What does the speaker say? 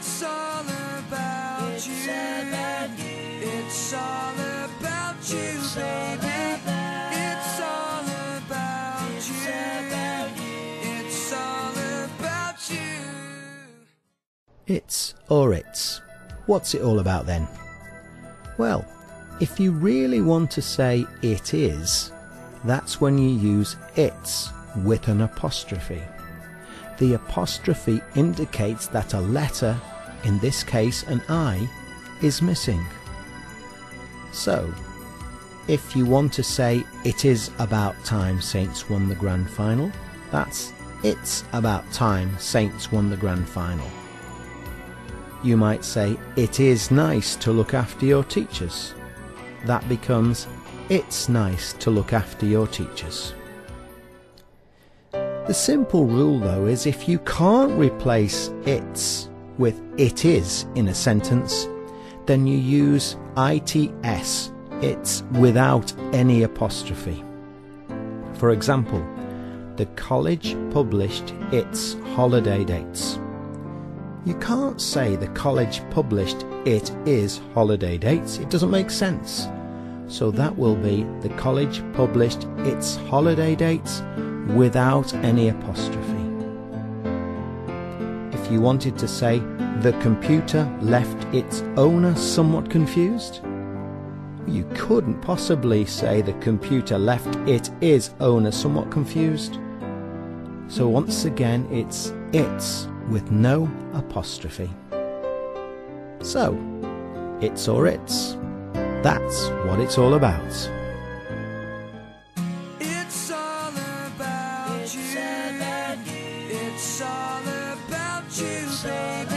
It's all about It's you. about you. It's all about you, It's all baby. about- It's all about It's you. about you. It's all about you. It's or it's. What's it all about then? Well, if you really want to say it is, that's when you use it's with an apostrophe. The apostrophe indicates that a letter, in this case an I, is missing. So, if you want to say it is about time Saints won the grand final, that's it's about time Saints won the grand final. You might say, It is nice to look after your teachers. That becomes, It's nice to look after your teachers. The simple rule, though, is if you can't replace it's with it is in a sentence, then you use its, it's without any apostrophe. For example, the college published its holiday dates. You can't say the college published it is holiday dates. It doesn't make sense. So that will be the college published its holiday dates without any apostrophe. If you wanted to say the computer left its owner somewhat confused, you couldn't possibly say the computer left it is owner somewhat confused. So once again, it's it's with no apostrophe. So, it's or it's. That's what it's all about. It's all about It's you. about you. It's all about you, baby.